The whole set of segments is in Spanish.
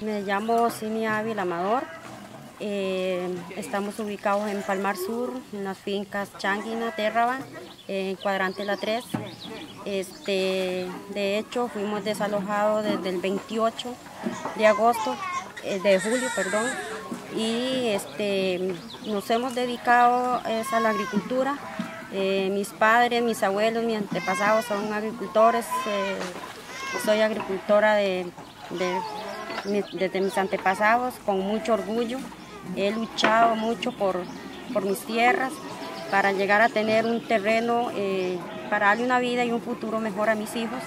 Me llamo Cinia Ávila Amador. Eh, estamos ubicados en Palmar Sur, en las fincas Changuina, Terraba, en cuadrante La 3. Este, de hecho, fuimos desalojados desde el 28 de agosto, eh, de julio, perdón, y este, nos hemos dedicado a la agricultura. Eh, mis padres, mis abuelos, mis antepasados son agricultores. soy agricultora de, desde mis antepasados con mucho orgullo. He luchado mucho por, por mis tierras para llegar a tener un terreno eh, para darle una vida y un futuro mejor a mis hijos.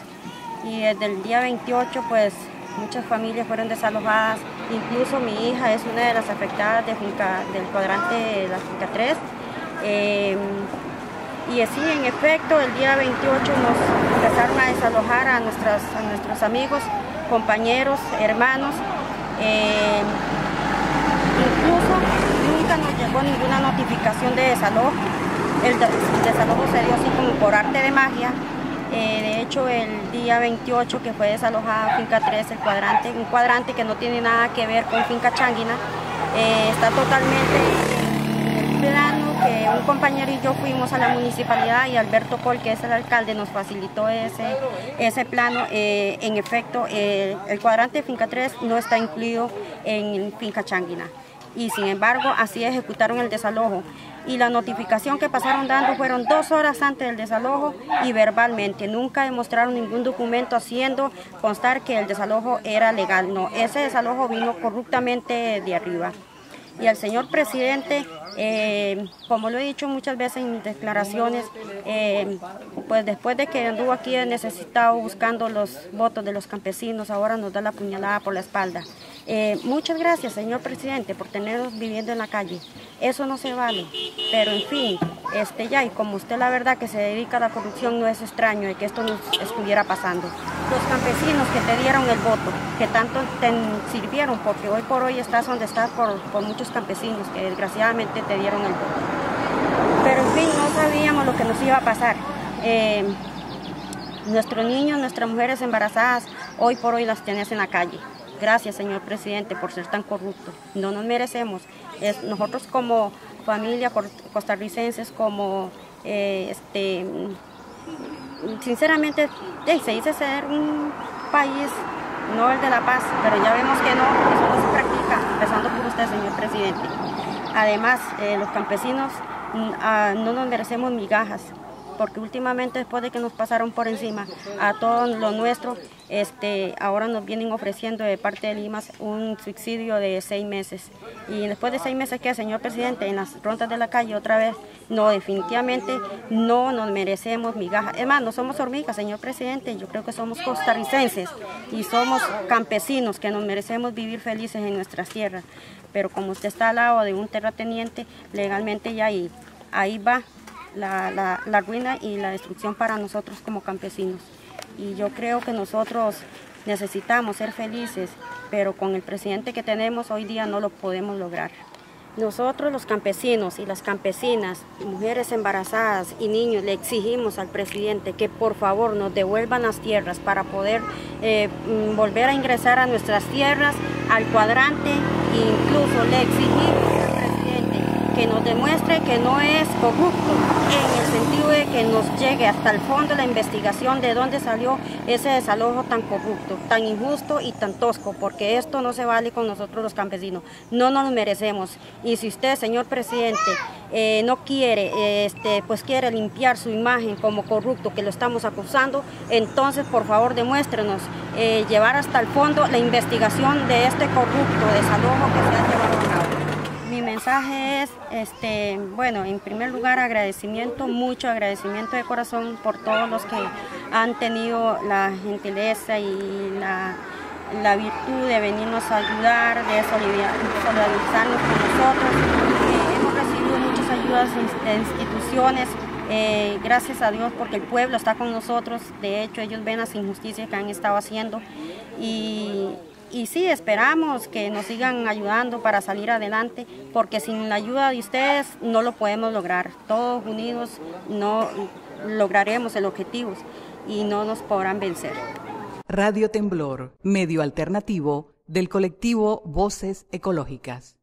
Y desde el día 28 pues muchas familias fueron desalojadas, incluso mi hija es una de las afectadas de finca, del cuadrante de la finca 3. Eh, y así en efecto el día 28 nos empezaron a desalojar a, nuestras, a nuestros amigos, compañeros, hermanos. Eh, incluso nunca nos llegó ninguna notificación de desalojo. El, desalojo se dio así como por arte de magia. Eh, de hecho, el día 28 que fue desalojada Finca 3, el cuadrante, un cuadrante que no tiene nada que ver con Finca Changuina, eh, está totalmente un compañero y yo fuimos a la municipalidad y Alberto Col, que es el alcalde, nos facilitó ese, ese plano. Eh, en efecto, el cuadrante Finca 3 no está incluido en Finca Changuina y sin embargo así ejecutaron el desalojo. Y la notificación que pasaron dando fueron dos horas antes del desalojo y verbalmente. Nunca demostraron ningún documento haciendo constar que el desalojo era legal. No, ese desalojo vino corruptamente de arriba. Y al señor presidente eh, como lo he dicho muchas veces en mis declaraciones, eh, pues después de que anduvo aquí necesitado buscando los votos de los campesinos, ahora nos da la puñalada por la espalda. Eh, muchas gracias, señor presidente, por tenernos viviendo en la calle. Eso no se vale, pero en fin, este ya, y como usted la verdad que se dedica a la corrupción, no es extraño de que esto nos estuviera pasando. Los campesinos que te dieron el voto, que tanto te sirvieron, porque hoy por hoy estás donde estás por, por muchos campesinos que desgraciadamente te dieron el voto. Pero en fin, no sabíamos lo que nos iba a pasar. Eh, nuestros niños, nuestras mujeres embarazadas, hoy por hoy las tienes en la calle. Gracias, señor presidente, por ser tan corrupto. No nos merecemos. Nosotros como familia costarricenses, como eh, este, sinceramente, se dice ser un país, no el de la paz, pero ya vemos que no, eso no se practica, empezando por usted, señor presidente. Además, eh, los campesinos mm, ah, no nos merecemos migajas, porque últimamente después de que nos pasaron por encima a todo lo nuestro, este, ahora nos vienen ofreciendo de parte de Limas un subsidio de seis meses. Y después de seis meses, ¿qué, señor presidente? En las rondas de la calle otra vez, no, definitivamente no nos merecemos migajas. Es más, no somos hormigas, señor presidente, yo creo que somos costarricenses y somos campesinos que nos merecemos vivir felices en nuestras tierras. Pero como usted está al lado de un terrateniente, legalmente ya ahí, ahí va la, la, ruina y la destrucción para nosotros como campesinos. Y yo creo que nosotros necesitamos ser felices, pero con el presidente que tenemos hoy día no lo podemos lograr. Nosotros los campesinos y las campesinas, mujeres embarazadas y niños, le exigimos al presidente que por favor nos devuelvan las tierras para poder eh, mm, volver a ingresar a nuestras tierras, al cuadrante, e incluso le exigimos que nos demuestre que no es corrupto en el sentido de que nos llegue hasta el fondo la investigación de dónde salió ese desalojo tan corrupto, tan injusto y tan tosco, porque esto no se vale con nosotros los campesinos, no nos merecemos. Y si usted, señor presidente, eh, no quiere, este, pues quiere limpiar su imagen como corrupto que lo estamos acusando, entonces por favor demuéstrenos eh, llevar hasta el fondo la investigación de este corrupto desalojo que se ha llevado mensaje es, este, bueno, en primer lugar agradecimiento, mucho agradecimiento de corazón por todos los que han tenido la gentileza y la, virtud de venirnos a ayudar, de solidarizarnos con nosotros. Eh, hemos recibido muchas ayudas de instituciones, eh, gracias a Dios porque el pueblo está con nosotros, de hecho ellos ven las injusticias que han estado haciendo. Y y sí, esperamos que nos sigan ayudando para salir adelante, porque sin la ayuda de ustedes no lo podemos lograr. Todos unidos no lograremos el objetivo y no nos podrán vencer. Radio Temblor, medio alternativo del colectivo Voces Ecológicas.